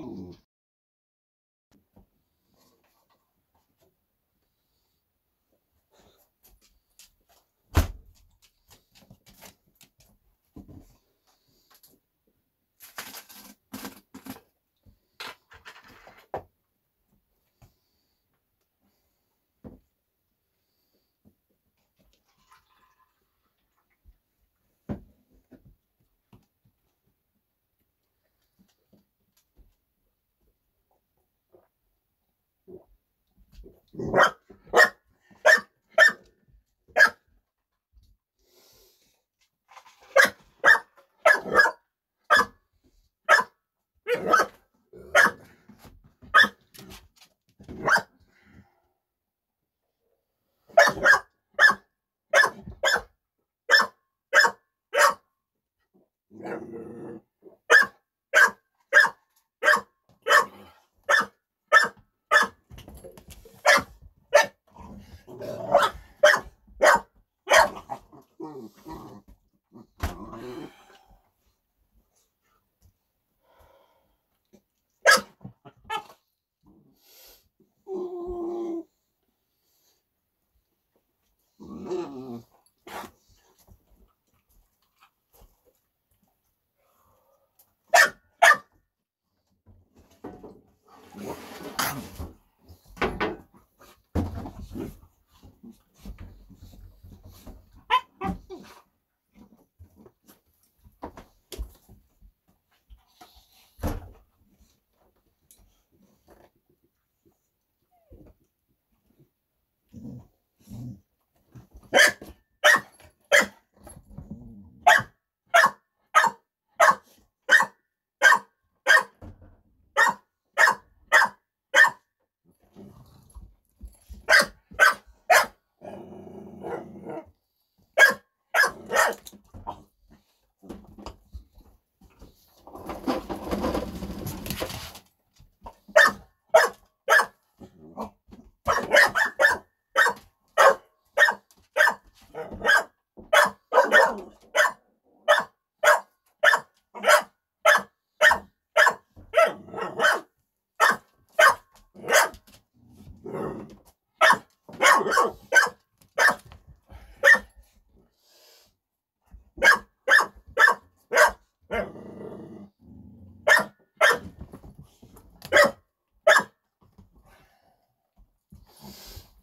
Ooh. Oh.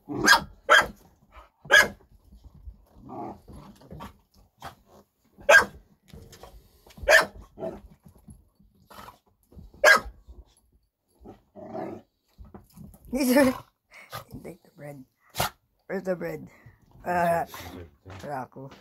Take the bread. Where's the bread? Ah, Rako.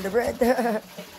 The bread.